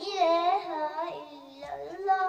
ला इलाहा इल्लल्लाह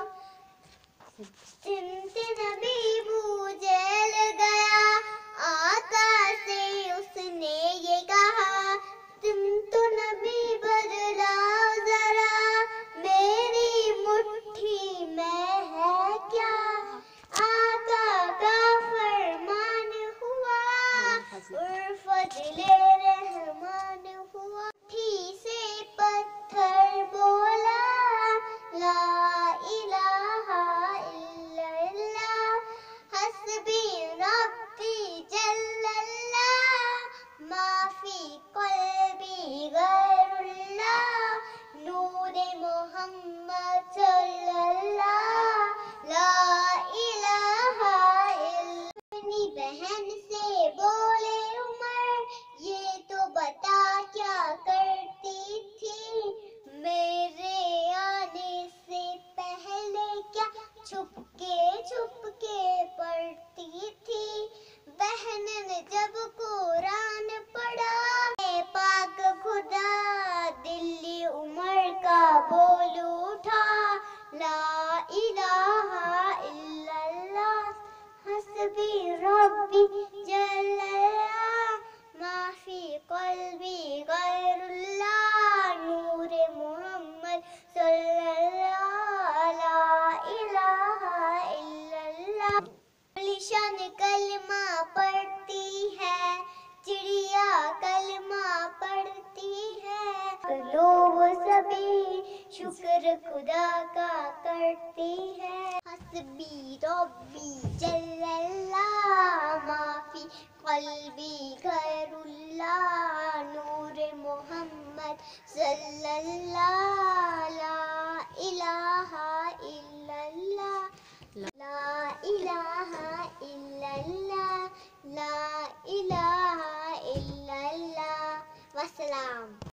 छुपके छुपके पढ़ती थी। बहन ने जब कुरान पढ़ा पाक खुदा, दिल्ली उमर का बोल उठा, ला इलाहा इल्लल्लाह, हस्बी रब्बी। सभी शुक्र खुदा का करती है। हसबी, रब्बी जल्लल्लाह माफ़ी, कल्बी खैरुल्लाह नूर मोहम्मद सल्लल्लाह इलाहा इल्लल्लाह ला इलाहा इल्लल्लाह ला इलाहा इल्लल्लाह वसलाम।